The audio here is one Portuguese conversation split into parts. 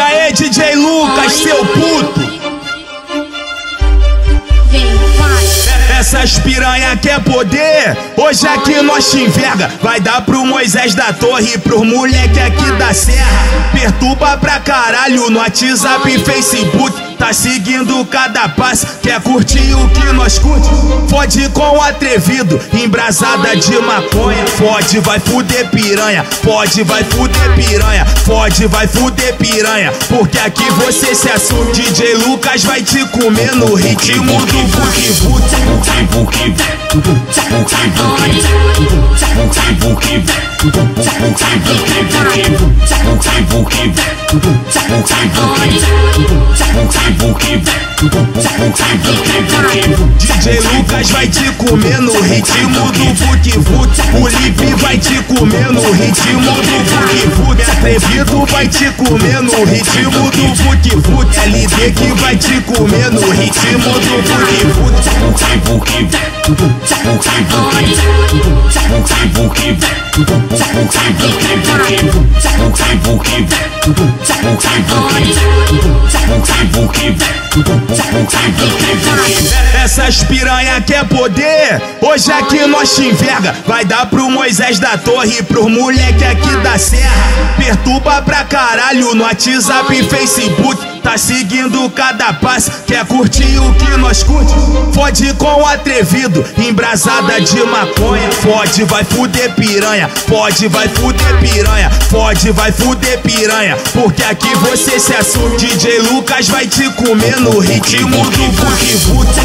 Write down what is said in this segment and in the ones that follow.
aí, DJ Lucas, seu puto? Essas piranha quer poder, hoje aqui nós te enverga. Vai dar pro Moisés da Torre, pro moleque aqui da Serra. Perturba pra caralho no WhatsApp e Facebook. Tá seguindo cada passo, quer curtir o que nós curte? Fode com o atrevido, embrasada de maconha. Fode, vai fuder piranha, fode, vai fuder piranha, fode, vai fuder piranha. Porque aqui você se assume. DJ Lucas vai te comer no ritmo do. DJ Lucas vai te comer no ritmo do Vuk Vuk O Lip vai te comer no ritmo do Vuk Atrevido vai te comer no ritmo do Vuk LD que vai te comer no ritmo do Vuk Essas piranha quer poder, hoje aqui nós te enverga. Vai dar pro Moisés da Torre, pro moleque aqui da Serra. Perturba pra caralho no WhatsApp e Facebook. Tá seguindo cada passo, quer curtir o que nós curte? Fode com o atrevido, embrasada de maconha. Fode, vai fuder piranha, fode, vai fuder piranha, fode, vai fuder piranha. Porque aqui você se assume. DJ Lucas vai te comer no ritmo do Vuki Vuki.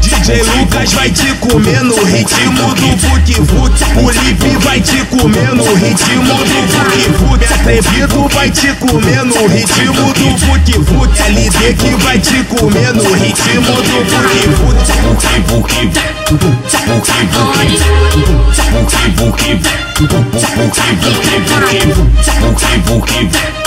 DJ Lucas vai te comer no ritmo do Vuk Vuk O Lip vai te comer no ritmo do Vuk Vuk Atrevido vai te comer no ritmo do Vuk Vuk LD que vai te comer no ritmo do Vuk Vuk